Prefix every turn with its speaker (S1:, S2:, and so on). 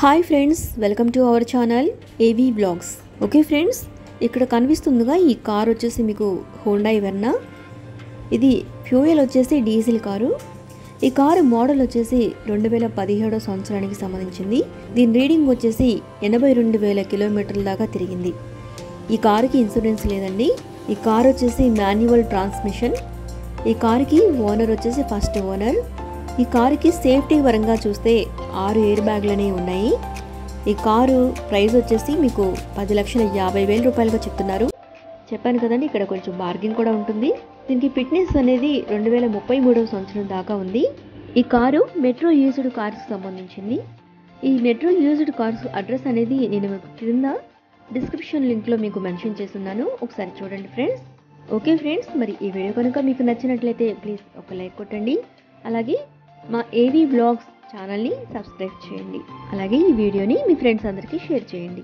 S1: Hi friends welcome to our channel AV blogs okay friends ఇక్కడ కనిపిస్తుందిగా ఈ car వచ్చేసి మీకు హోండా వెన్నా ఇది ఫ్యూయల్ వచ్చేసి డీజిల్ కారు. ఈ కారు మోడల్ వచ్చేసి రెండు వేల పదిహేడో సంవత్సరానికి సంబంధించింది. దీని రీడింగ్ వచ్చేసి ఎనభై రెండు వేల కిలోమీటర్ల దాకా తిరిగింది. ఈ కారుకి ఇన్సూరెన్స్ లేదండి. ఈ కార్ వచ్చేసి మాన్యువల్ ట్రాన్స్మిషన్ ఈ కారుకి ఓనర్ వచ్చేసి ఫస్ట్ ఓనర్ ఈ కారుకి సేఫ్టీ పరంగా చూస్తే ఆరు ఎయిర్ బ్యాగ్లనే ఉన్నాయి. ఈ కారు ప్రైస్ వచ్చేసి మీకు పది లక్షల యాభై వేల రూపాయలుగా చెప్తున్నారు. చెప్పాను కదండి ఇక్కడ కొంచెం బార్గింగ్ కూడా ఉంటుంది. దీనికి ఫిట్నెస్ అనేది రెండు వేల ముప్పై మూడవ సంవత్సరం దాకా ఉంది. ఈ కారు మెట్రో యూజ్డ్ కార్స్ సంబంధించింది. ఈ మెట్రో యూజ్డ్ కార్స్ అడ్రస్ అనేది నేను మీకు క్రింద డిస్క్రిప్షన్ లింక్లో మీకు మెన్షన్ చేస్తున్నాను. ఒకసారి చూడండి ఫ్రెండ్స్. ఓకే ఫ్రెండ్స్ మరి ఈ వీడియో కనుక మీకు నచ్చినట్లయితే ప్లీజ్ ఒక లైక్ కొట్టండి. అలాగే మా ఏవీ బ్లాగ్స్ ఛానల్ని సబ్స్క్రైబ్ చేయండి. అలాగే ఈ వీడియోని మీ ఫ్రెండ్స్ అందరికీ షేర్ చేయండి.